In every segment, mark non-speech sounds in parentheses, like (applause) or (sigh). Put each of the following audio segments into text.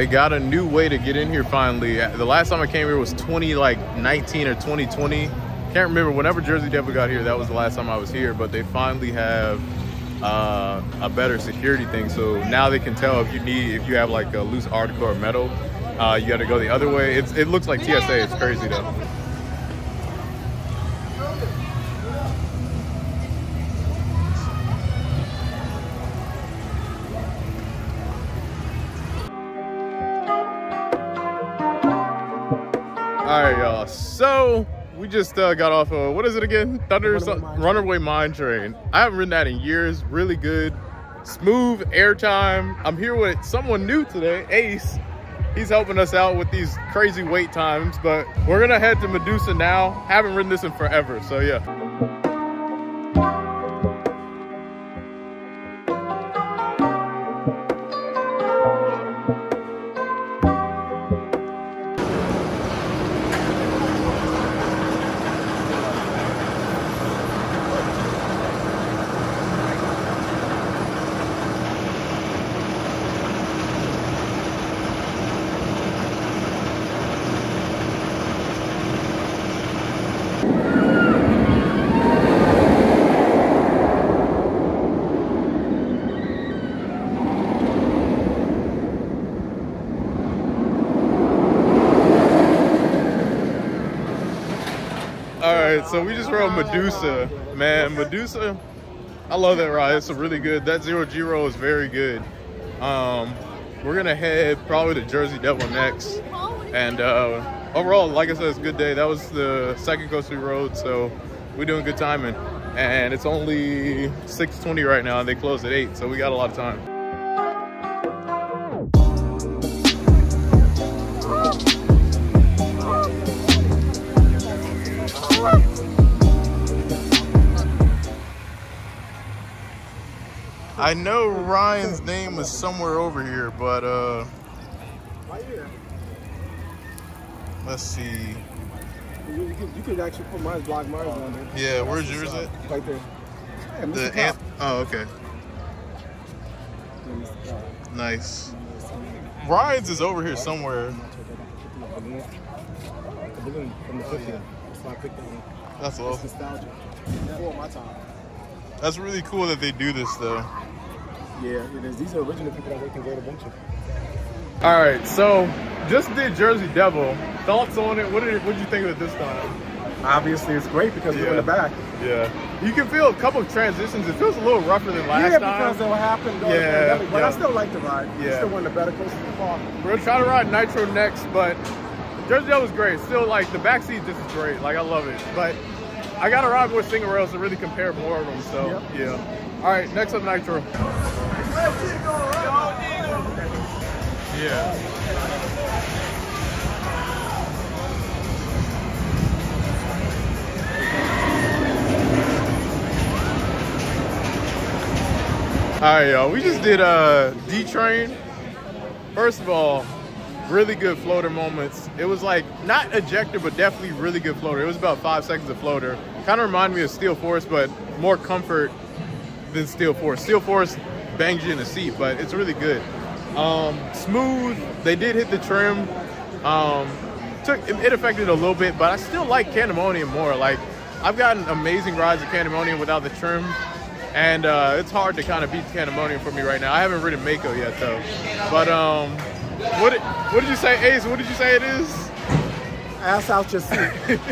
They got a new way to get in here finally. The last time I came here was 20 like 19 or 2020. Can't remember. Whenever Jersey Devil got here, that was the last time I was here. But they finally have uh, a better security thing. So now they can tell if you need if you have like a loose article or metal, uh, you got to go the other way. It's, it looks like TSA. It's crazy though. All right, y'all. So we just uh, got off of what is it again? Thunder Runaway Mine Runaway Mine Train. I haven't ridden that in years. Really good, smooth airtime. I'm here with someone new today, Ace. He's helping us out with these crazy wait times, but we're gonna head to Medusa now. Haven't ridden this in forever, so yeah. Right, so we just rode Medusa. Man, Medusa, I love that ride. It's a really good. That zero G roll is very good. Um, we're gonna head probably to Jersey Devil next. And uh, overall, like I said, it's a good day. That was the second coast we rode, so we're doing good timing. And it's only 6:20 right now, and they close at eight, so we got a lot of time. I know Ryan's name is somewhere over here, but uh, Right here. let's see. You, could, you could actually put mine's block Mars on there. Yeah, where's yours at? Right there. The Cop. Oh, okay. Yeah, Mr. Cop. Nice. Ryan's is over here somewhere. The balloon. The balloon from the 50. That's why I picked that one. That's It's awesome. nostalgia. Before my time. That's really cool that they do this though. Yeah, it is. These are original people that they can work in Greater Buncher. All right, so just did Jersey Devil. Thoughts on it? What did what did you think of it this time? Obviously, it's great because we're in the back. Yeah, you can feel a couple of transitions. It feels a little rougher than last yeah, time. because of what happened Yeah, pandemic. But I still like the ride. It's Yeah. still one of the better coasters in the park. We're gonna try to ride Nitro next, but Jersey Devil was great. Still, like the back backseat, this is great. Like I love it, but I gotta ride more single rails to really compare more of them. So Yep. yeah. All right, next up Nitro. Yeah. All right, y'all. We just did uh, D Train. First of all, really good floater moments. It was like not ejector, but definitely really good floater. It was about five seconds of floater. Kind of reminded me of Steel Force, but more comfort than Steel Force. Steel Force bangs you in the seat, but it's really good. Um, smooth. They did hit the trim. Um, took it, affected a little bit, but I still like Candymonium more. Like I've gotten amazing rides of Candymonium without the trim. And uh, it's hard to kind of beat Candymonium for me right now. I haven't ridden Mako yet though. But um, what did, what did you say, Ace? What did you say it is? Ass out your seat. (laughs)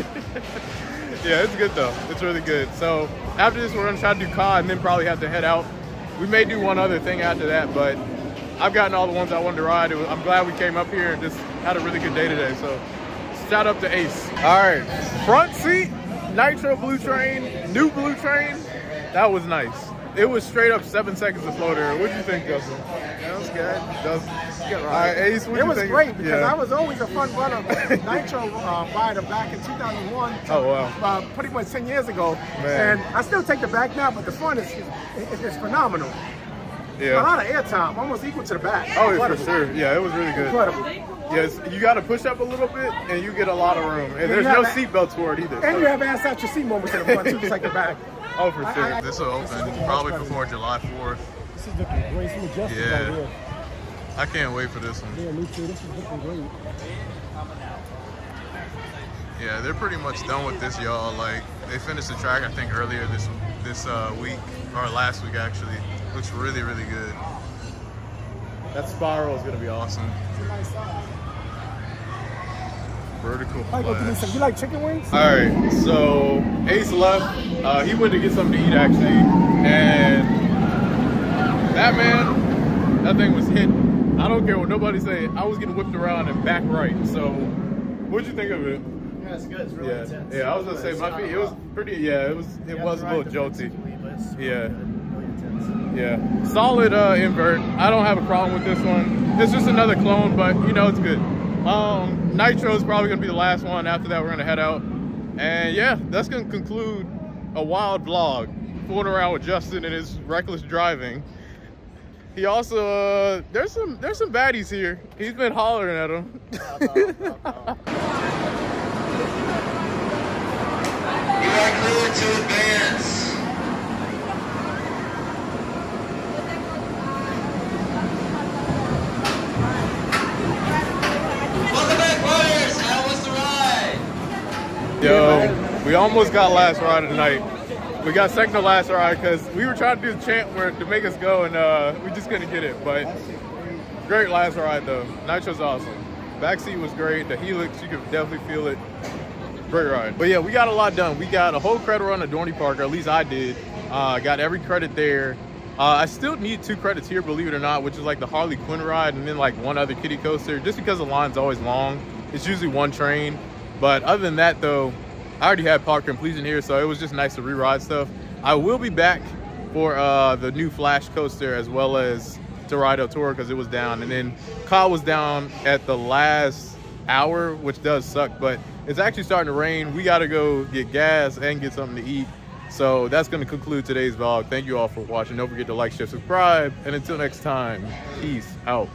Yeah, it's good though. It's really good. So after this, we're gonna try to do COD and then probably have to head out. We may do one other thing after that, but I've gotten all the ones I wanted to ride. Was- I'm glad we came up here and just had a really good day today. So shout out to Ace. All right, front seat, Nitro Blue Train, new Blue Train. That was nice. It was straight up seven seconds of floater. What'd you think, Justin? That was good. All right, Ace, It you was think? great because Yeah. I was always a fun runner (laughs) Nitro uh, rider back in 2001. Oh, wow. Uh, pretty much 10 years ago. Man. And I still take the back now, but the front is, is, is phenomenal. A lot of airtime, almost equal to the back. Oh, yeah, for sure. Yeah, it was really good. Incredible. Yes, you got to push up a little bit, and you get a lot of room. And you there's no that- seatbelts for it either. And so- you have ass out your seat moments in the front too, just like the back. (laughs) Oh, for sure. I- this will open probably before July 4th. This is looking graceful justice Yeah. right here. I can't wait for this one. Yeah, me too. This is looking great. Yeah, they're pretty much done with this, y'all. Like they finished the track, I think earlier this this uh, week or last week actually. Looks really, really good. That spiral is gonna be awesome. It's a nice size. Vertical I go give me flash. some. You like chicken wings? All right, so Ace left. Uh, he went to get something to eat actually, and that man, that thing was hit. I don't care what nobody say. I was getting whipped around and back right. So, what'd you think of it? Yeah, it's good. It's really yeah, intense. yeah. I was gonna say my feet. It was pretty. Yeah, it was. It You was a little ride jolty. defensively, but it's really Yeah. good, Really intense. Yeah, solid uh, invert. I don't have a problem with this one. It's just another clone, but you know it's good. Um, Nitro is probably gonna be the last one. After that, we're gonna head out, and yeah, that's gonna conclude a wild vlog. Fooling around with Justin and his reckless driving. He also uh, there's some there's some baddies here. He's been hollering at him. (laughs) You are clear to advance. Welcome back, Warriors. How was the ride? Yo, we almost got last ride of the night. We got second to last ride because we were trying to do the chant where to make us go, and uh, we just couldn't get it. But great last ride though. Nitro's awesome. Backseat was great. The helix, you could definitely feel it. Great ride. But yeah, we got a lot done. We got a whole credit run at Dorney Park, or at least I did. Uh, got every credit there. Uh, I still need two credits here, believe it or not, which is like the Harley Quinn ride and then like one other kiddie coaster. Just because the line's always long, it's usually one train. But other than that, though, I already had park completion here, so it was just nice to re-ride stuff. I will be back for uh, the new Flash coaster as well as to ride Toro because it was down, and then Kyle was down at the last hour, which does suck, but it's actually starting to rain. We got to go get gas and get something to eat. So that's to conclude today's vlog. Thank you all for watching. Don't forget to like, share, subscribe. And until next time, peace out.